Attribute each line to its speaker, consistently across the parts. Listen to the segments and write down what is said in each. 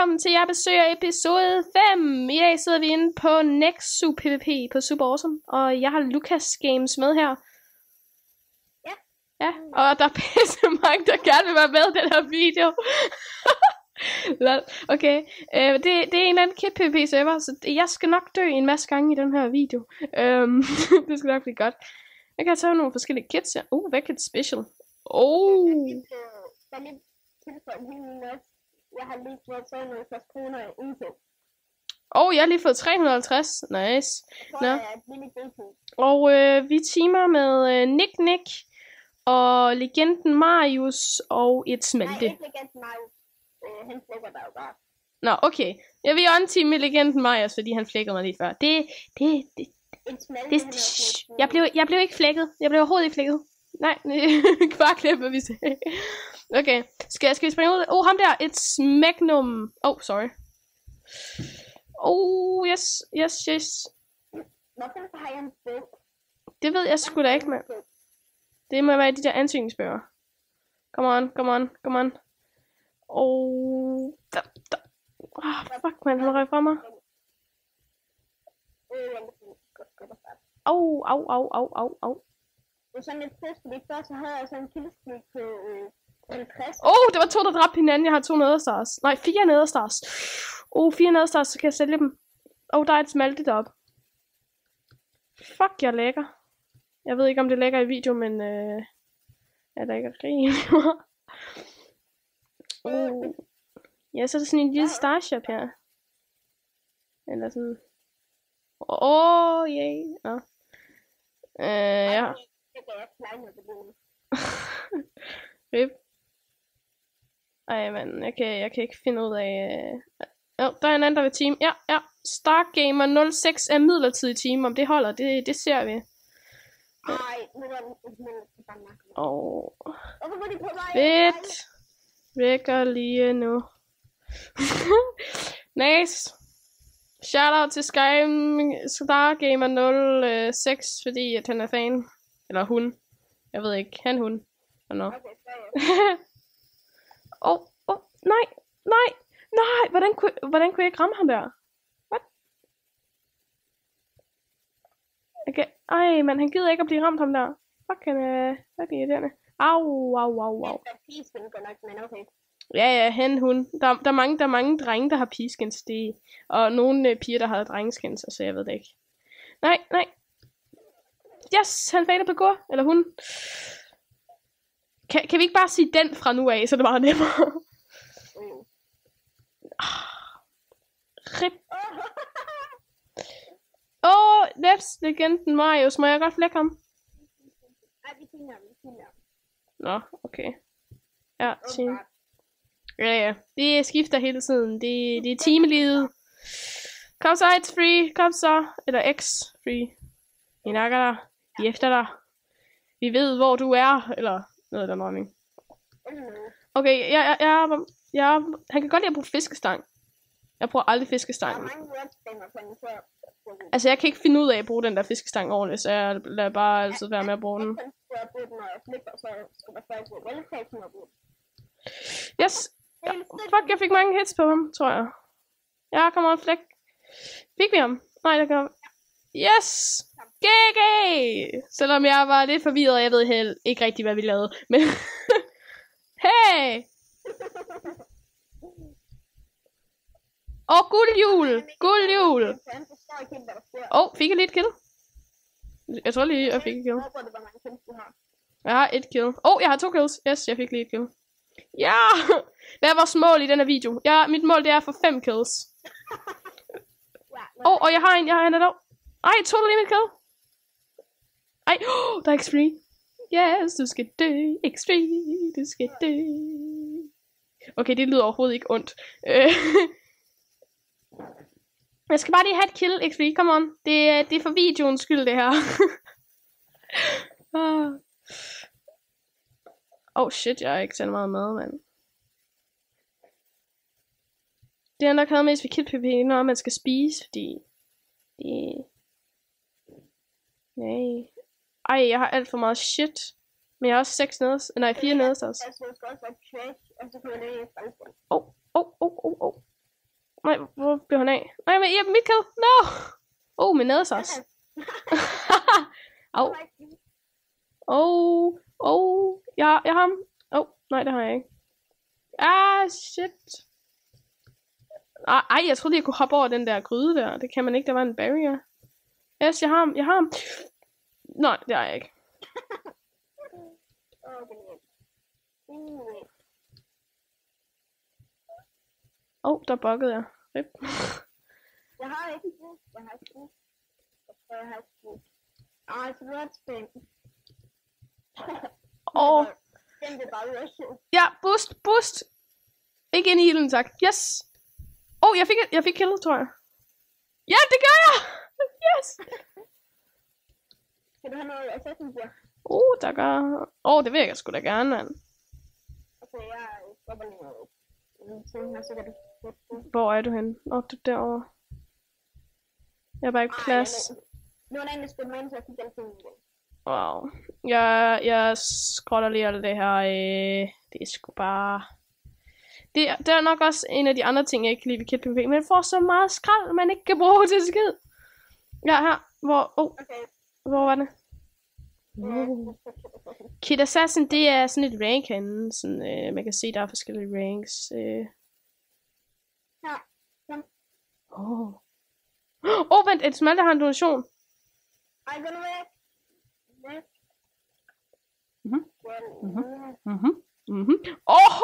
Speaker 1: velkommen til jer besøger episode 5. I dag sidder vi inde på Nexu PvP på Super Awesome, og jeg har Lucas Games med her.
Speaker 2: Ja.
Speaker 1: Ja, og der er pisse mange, der gerne vil være med i den her video. Lol. okay, øh, det, det er en eller anden kid PvP server, så jeg skal nok dø en masse gange i den her video. Øhm, det skal nok blive godt. Jeg kan tage nogle forskellige kits her. Uh, hvad kit special? Oh.
Speaker 2: Der er lidt tilføjet en masse. Jeg har lige fået 350 kroner i indkøb.
Speaker 1: Oh, jeg har lige fået 350. Nice. Nå.
Speaker 2: deltid.
Speaker 1: Og øh, vi teamer med øh, Nick Nick og legenden Marius og et
Speaker 2: Nej,
Speaker 1: smelte.
Speaker 2: ikke legend Marius. Øh, han flækker der jo bare.
Speaker 1: Nå, okay. Jeg vil team med legenden Marius, fordi han flækkede mig lige før. Det, det, det,
Speaker 2: En smalle,
Speaker 1: det,
Speaker 2: er
Speaker 1: shh. jeg, blev, jeg blev ikke flækket. Jeg blev overhovedet ikke flækket. Nej, bare klip, hvad vi sagde. Okay, skal, skal vi springe ud? Oh, ham der, it's Magnum. Oh, sorry. Oh, yes, yes, yes.
Speaker 2: Hvorfor har jeg en bog?
Speaker 1: Det ved jeg sgu da ikke, mand. Det må være de der ansøgningsbøger. Come on, come on, come on. Oh, der, der. Oh, fuck, man, han røg fra mig.
Speaker 2: Øh.
Speaker 1: Au, au, au, au, au, au.
Speaker 2: Det er sådan lidt trist, fordi før så havde jeg sådan en kildestrik på øh, 50.
Speaker 1: Oh, det var to, der dræbte hinanden. Jeg har to nederstars. Nej, fire nederstars. Oh, fire nederstars, så kan jeg sælge dem. Oh, der er et smalte deroppe. Fuck, jeg er lækker. Jeg ved ikke, om det er lækker i video, men øh, jeg er lækker rimelig meget. Oh. Ja, så er der sådan en lille starship her. Eller sådan. Åh, oh, yay. Nå. Øh, ja. Rip. Ej, mand, jeg kan, jeg kan ikke finde ud af... Øh... Jo, der er en anden, der vil team. Ja, ja. Stargamer 06 er midlertidig team. Om det holder, det, det ser vi.
Speaker 2: Ej, nu det men mig?
Speaker 1: fedt. Vækker lige nu. nice. Shout out til Sky Stargamer 06, fordi at han er fan. Eller hun. Jeg ved ikke. Han, hun. Hvornår?
Speaker 2: Okay, er jeg.
Speaker 1: Åh, oh, oh, nej, nej, nej, hvordan kunne, hvordan kunne jeg ikke ramme ham der? What? Okay, ej, men han gider ikke at blive ramt ham der. Fuck, han er, fuck, irriterende. Au, au, au, au.
Speaker 2: Det okay.
Speaker 1: Ja, ja, han, hun. Der, der, er mange, der er mange drenge, der har pigeskins, det, og nogle øh, piger, der har drengeskins, så jeg ved det ikke. Nej, nej. Yes, han fader på gå, eller hun. Kan, kan vi ikke bare sige den fra nu af, så det meget nemmere?
Speaker 2: Mm.
Speaker 1: Rip. Åh, oh, Neps, legenden Marius. Må jeg godt flække ham?
Speaker 2: Ej, vi finder ham, vi finder ham.
Speaker 1: Nå, okay. Ja, team. Ja, ja. Det skifter hele tiden. Det, det er teamlivet. Kom så, it's free. Kom så. Eller X free. Vi nakker dig. Vi er efter dig. Vi ved, hvor du er. Eller noget af den retning.
Speaker 2: Mm.
Speaker 1: Okay, jeg, jeg, jeg, jeg, han kan godt lide at bruge fiskestang. Jeg bruger aldrig
Speaker 2: Der
Speaker 1: fiskestang.
Speaker 2: mange webstemmer på den, så...
Speaker 1: Altså, jeg kan ikke finde ud af at bruge den der fiskestang ordentligt, så jeg lader bare altid være med at bruge den.
Speaker 2: Jeg kan jeg jeg.
Speaker 1: Yes! Ja, fuck, jeg fik mange hits på ham, tror jeg. Ja, kom on, flæk. Fik vi ham? Nej, der kom. Yes! GG! Selvom jeg var lidt forvirret, og jeg ved helt ikke rigtigt, hvad vi lavede. Men... hey! Åh, oh, guldhjul! Guldhjul! Åh, oh, fik jeg lige et kill? Jeg tror lige, jeg fik et kill.
Speaker 2: Jeg det var mange kills, du har.
Speaker 1: Jeg har et kill. Åh, oh, jeg har to kills. Yes, jeg fik lige et kill. Ja! Hvad er vores mål i denne video? Ja, mit mål det er at få fem kills. Åh, oh, og jeg har en, jeg har en af dog. Ej, tog du lige mit kill? Ej, oh, der er X3. Yes, du skal dø. X3, du skal dø. Okay, det lyder overhovedet ikke ondt. Øh, jeg skal bare lige have et kill, X3. Come on. Det, det er for videoens skyld, det her. Ah. Oh shit, jeg har ikke så meget mad, mand. Det er nok havde mest ved Kid PP, når man skal spise, fordi det... Nej. Ej, jeg har alt for meget shit. Men jeg har også seks nederst... Nej, fire nederst også.
Speaker 2: Jeg synes også, at trash, og så ikke falde på.
Speaker 1: Åh, åh, åh, åh, åh. Nej, hvor blev han af? Nej, men mit kill. No! Oh, min nædsauce. Au. Oh, oh, jeg, jeg har ham. Oh, nej, det har jeg ikke. Ah, shit. Ej, jeg troede, jeg kunne hoppe over den der gryde der. Det kan man ikke, der var en barrier. Yes, jeg har ham, jeg har ham. Nej, det har jeg ikke. Åh, oh, der buggede jeg. Rip.
Speaker 2: Jeg har ikke boost. Jeg har ikke boost. Jeg har ikke boost. Ej, så er det spændt.
Speaker 1: Åh,
Speaker 2: Den vil bare
Speaker 1: ja, boost, boost. Ikke ind i ilden, tak. Yes. Åh, oh, jeg fik, jeg fik killet, tror jeg. Ja, det gør jeg! Yes!
Speaker 2: Have noget Assassin's Gear?
Speaker 1: Uh, der gør... Åh, oh, det vil jeg sgu da gerne, mand.
Speaker 2: Altså, jeg stopper lige noget.
Speaker 1: Hvor er du henne? Åh, oh, du er derovre. Jeg har bare ikke plads.
Speaker 2: Nu er der en, der spiller mig ind, så jeg fik den film igen.
Speaker 1: Wow. Jeg, jeg scroller lige alt det her. Øh, det er sgu bare... Det, det er nok også en af de andre ting, jeg ikke kan lide ved men jeg får så meget skrald, man ikke kan bruge til skid. Ja, her. Hvor, oh,
Speaker 2: Okay.
Speaker 1: hvor var det? Uh. Kid Assassin, det er sådan et rank herinde. Sådan, øh, man kan se, der er forskellige ranks. Øh.
Speaker 2: Ja.
Speaker 1: Åh, oh. oh, vent, et smalte har en donation.
Speaker 2: Ej, nu væk. Væk.
Speaker 1: Mhm.
Speaker 2: Mhm.
Speaker 1: Mhm. Mhm. Åh!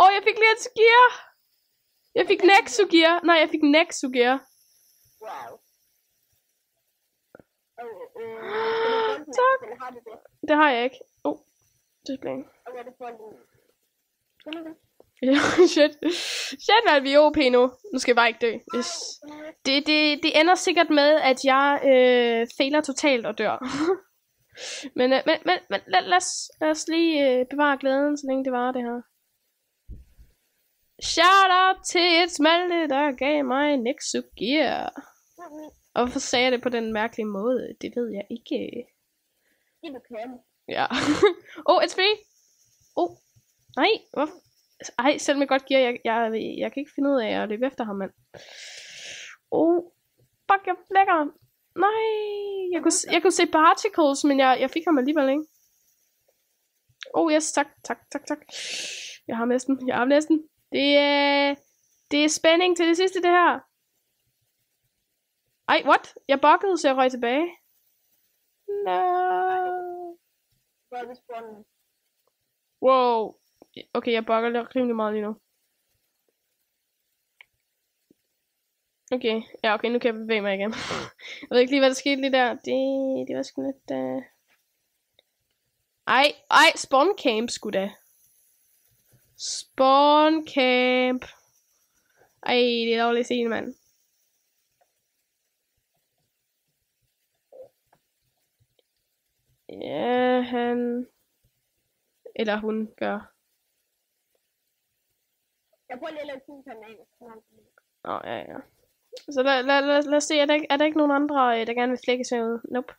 Speaker 1: Åh, jeg fik lige et gear. Jeg fik Nexu gear. Nej, jeg fik Nexu gear.
Speaker 2: Wow. Du
Speaker 1: Tak.
Speaker 2: Har du det?
Speaker 1: Det har jeg ikke. Oh, display.
Speaker 2: Okay, det får væk.
Speaker 1: Shit. Shit, hvad er vi er OP nu. Nu skal jeg bare ikke dø. Yes. Det, det, det ender sikkert med, at jeg øh, fejler totalt og dør. men, øh, men, men, men lad, lad, os, lad os lige øh, bevare glæden, så længe det var det her. Shout out til et smalte, der gav mig Nexu Gear. Og hvorfor sagde jeg det på den mærkelige måde? Det ved jeg ikke.
Speaker 2: Det du kan.
Speaker 1: Ja. oh, it's free. Oh, nej. Hvorfor? Ej, selv med godt gear, jeg, jeg, jeg kan ikke finde ud af at løbe efter ham, mand. Oh, fuck, jeg flækker ham. Nej, jeg kunne, jeg kunne se particles, men jeg, jeg fik ham alligevel, ikke? Oh, yes, tak, tak, tak, tak. Jeg har næsten, jeg har næsten. Det er, det er spænding til det sidste, det her. Ej, what? Jeg bukkede, så jeg røg tilbage. No. Wow. Okay, jeg bukker lidt rimelig meget lige nu. Okay, ja okay, nu kan jeg bevæge mig igen. jeg ved ikke lige, hvad der skete lige der. Det, det var sgu lidt... Uh... Ej, ej, spawn camp sgu da. Spawn camp. Ej, det er dårligt set, mand. Ja, han... Eller hun gør.
Speaker 2: Jeg prøver lige at lave 10 kanaler.
Speaker 1: Nå, ja, ja. Så lad, lad, lad, lad os se, er der, ikke, er der ikke nogen andre, øh, der gerne vil flække sig ud? Nope.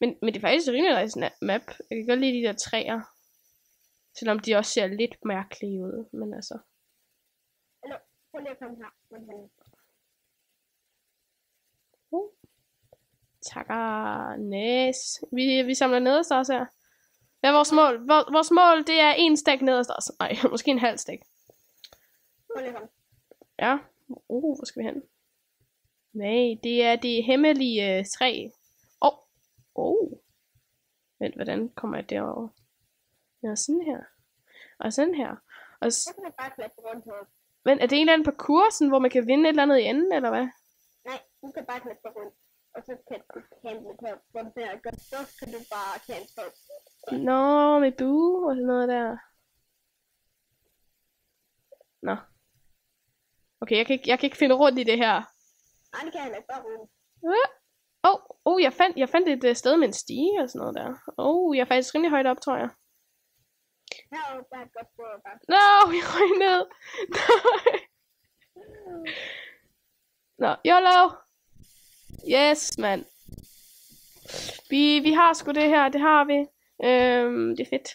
Speaker 1: Men, men det er faktisk rimelig nice map. Jeg kan godt lide de der træer. Selvom de også ser lidt mærkelige ud. Men altså.
Speaker 2: Prøv lige at komme her. Men han-
Speaker 1: Uh. Takker. Nice. Vi, vi samler nederst også her. Hvad er vores mål? Vor, vores mål, det er en stak nederst også. Nej, måske en halv stak. Ja. Uh, hvor skal vi hen? Nej, det er det hemmelige øh, træ. Åh. Oh. Oh. Vent, hvordan kommer jeg derover? Ja, sådan her. Og sådan her. Og s-
Speaker 2: Så kan jeg bare klatre rundt her.
Speaker 1: men er det en eller anden parkour, sådan, hvor man kan vinde et eller andet i enden, eller hvad?
Speaker 2: Nej, du kan bare klatre rundt. Og så kan du campe på, hvor du der gør, så kan du bare på.
Speaker 1: Nå, med bue og sådan noget der. Nå. Okay, jeg kan, ikke, jeg kan ikke finde rundt i det her.
Speaker 2: Nej, det kan jeg ikke.
Speaker 1: Åh, oh, oh, jeg, fandt, jeg fandt et øh, sted med en stige og sådan noget der. Åh, oh, jeg er faktisk rimelig højt op, tror jeg.
Speaker 2: Er jo bare et godt på.
Speaker 1: Nå, jeg røg ned. Nå, YOLO. Yes, mand. Vi, vi har sgu det her, det har vi. Øhm, det er fedt.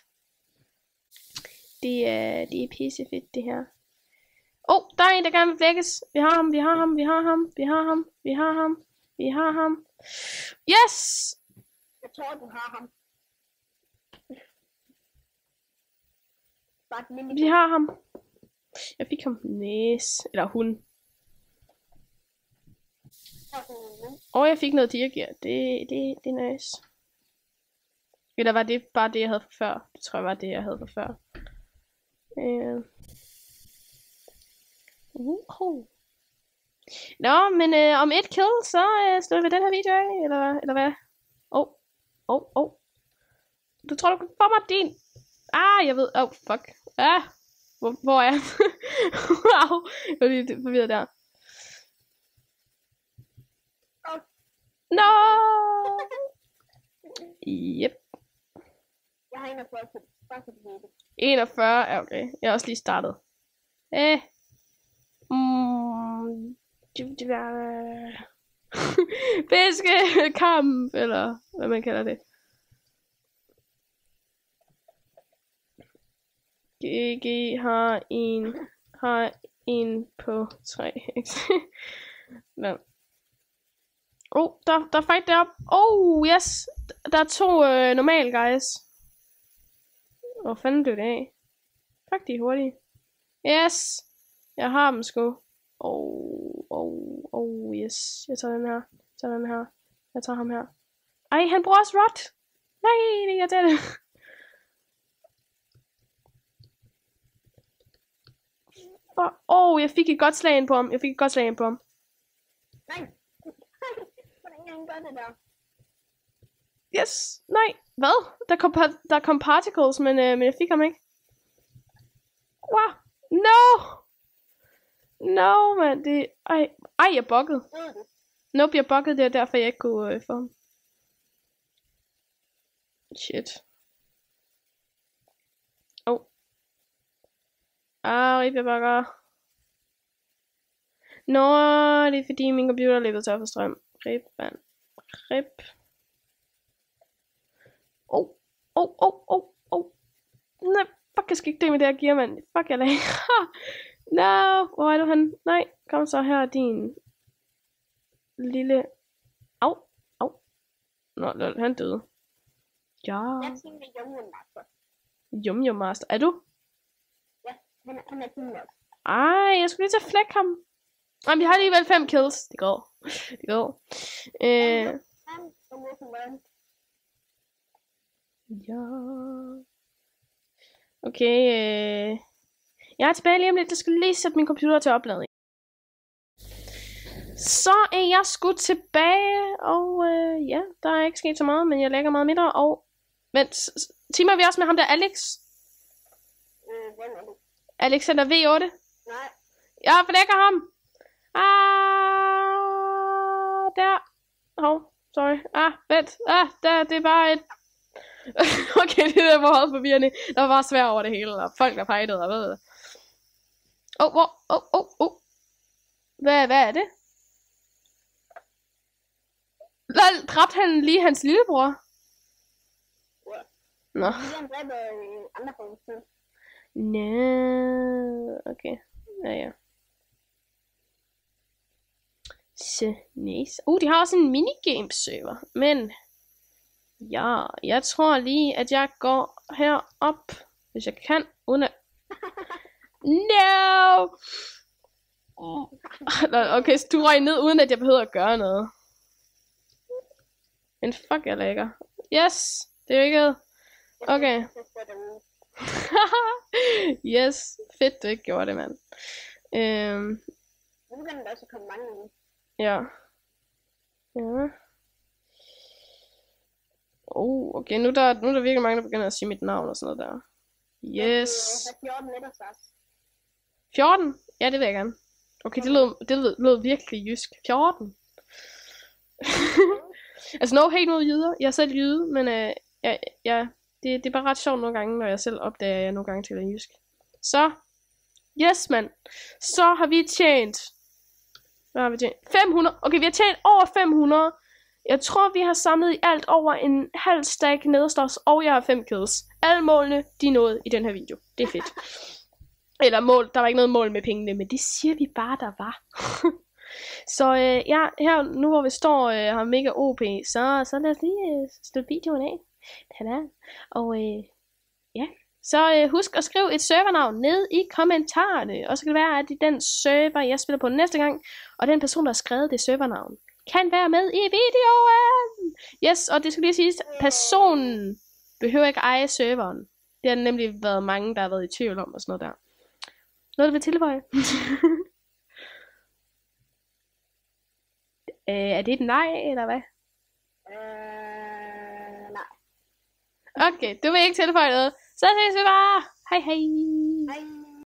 Speaker 1: Det er, det er pisse fedt, det her. Åh, oh, der er en, der gerne vil vækkes. Vi har ham, vi har ham, vi har ham, vi har ham, vi har ham, vi har ham. Yes!
Speaker 2: Jeg tror, du har ham.
Speaker 1: Vi har ham. Jeg fik ham næs. Eller hun. Og jeg fik noget dirgear. Det, det, det er nice. Eller var det bare det, jeg havde fra før? Det tror jeg var det, jeg havde fra før. Øh. Uh, uh. Nå, men øh, om et kill, så øh, slutter vi den her video af, eller, eller hvad? Åh, oh. åh, oh, åh. Oh. Du tror, du kan få mig din... Ah, jeg ved... Åh, oh, fuck. Ah, hvor, hvor er jeg? wow, jeg var lige forvirret der. No! Yep.
Speaker 2: Jeg har 41 på bare for det hele.
Speaker 1: 41 er okay. Jeg har også lige startet. Eh. Mm. det- var- Fiskekamp, eller hvad man kalder det. GG har en, har en på 3. Nå. Oh, der, der er fight deroppe. Oh, yes. Der er to øh, normal guys. Hvor fanden blev det af? Fuck, de er hurtige. Yes! Jeg har dem sgu. Oh, oh, oh, yes. Jeg tager den her. Jeg tager den her. Jeg tager ham her. Ej, han bruger også rot. Nej, det er det. Åh, oh, jeg fik et godt slag ind på ham. Jeg fik et godt slag ind på ham.
Speaker 2: Nej. Det der?
Speaker 1: Yes. Nej. Hvad? Der kom, par- der kom particles, men, øh, men jeg fik ham ikke. Wow. No! No, man. Det... Ej, ej jeg buggede.
Speaker 2: Du?
Speaker 1: Nope, jeg buggede. Det er derfor, jeg ikke kunne øh, få ham. Shit. Oh. Ah, jeg bukker. Nå, det er fordi min computer er løbet tør for strøm. Rip, mand. Rip. Oh, oh, oh, oh, oh. Nej, fuck, jeg skal ikke dø med det her gear, mand. Fuck, jeg lagde. no, hvor er du hen? Nej, kom så her, din lille... Au, au. Nå, lol, han døde. Ja.
Speaker 2: Jeg tænker Jungen Master.
Speaker 1: Yum Yum Master. Er du?
Speaker 2: Han, er- han er din nok.
Speaker 1: Ej, jeg skulle lige til at flække ham. Ej, vi har alligevel fem kills. Det går. Går. Øh, ja. Okay, øh. Jeg er tilbage lige om lidt. Jeg skal lige sætte min computer til opladning. Så er jeg sgu tilbage, og øh, ja, der er ikke sket så meget, men jeg lægger meget mindre, og... Vent, timer vi også med ham der Alex?
Speaker 2: Øh, hvem er det?
Speaker 1: Alexander V8?
Speaker 2: Nej.
Speaker 1: Jeg forlægger ham. Ah, der. Hov, sorry. Ah, vent. Ah, der, det er bare et... okay, det der var meget forvirrende. Der var bare svær over det hele, og folk der fejtede, og ved det. Åh, oh, åh, åh, åh, åh. Hvad, hvad er det? Lol, dræbte han lige hans lillebror?
Speaker 2: Ja.
Speaker 1: Nå.
Speaker 2: Han dræber øh, andre på en tid.
Speaker 1: Nå, okay. Ja, ja. Så nice. Uh, de har også en minigame server, men ja, jeg tror lige, at jeg går herop, hvis jeg kan, uden at... No! Okay, så du røg ned, uden at jeg behøver at gøre noget. Men fuck, jeg lækker. Yes, det er ikke... Okay. Yes, fedt du ikke gjorde det, mand. Øhm,
Speaker 2: Nu kan der også komme mange ind
Speaker 1: ja. Ja. Oh, okay, nu er, der, nu er der virkelig mange, der begynder at sige mit navn og sådan noget der. Yes.
Speaker 2: Jeg har 14 netter så.
Speaker 1: 14? Ja, det vil jeg gerne. Okay, det lød, det lød, lød virkelig jysk. 14? altså, no hate mod jyder. Jeg er selv jyde, men øh, ja, ja, det, det er bare ret sjovt nogle gange, når jeg selv opdager, at jeg nogle gange taler jysk. Så, yes, mand. Så har vi tjent, hvad har vi tjent? 500. Okay, vi har tjent over 500. Jeg tror, vi har samlet i alt over en halv stack nederstårs, og jeg har 5 kills. Alle målene, de er nået i den her video. Det er fedt. Eller mål, der var ikke noget mål med pengene, men det siger vi bare, der var. så øh, ja, her nu hvor vi står øh, har mega OP, så, så lad os lige øh, slutte videoen af. Tada. Og øh, så øh, husk at skrive et servernavn ned i kommentarerne. Og så kan det være, at det er den server, jeg spiller på næste gang, og den person, der har skrevet det servernavn, kan være med i videoen. Yes, og det skal lige siges, personen behøver ikke eje serveren. Det har nemlig været mange, der har været i tvivl om og sådan noget der. Noget, du vil tilføje? øh, er det et nej, eller hvad?
Speaker 2: Øh, nej.
Speaker 1: Okay, du vil ikke tilføje noget. Så ses vi bare. Hej hej.
Speaker 2: Hej.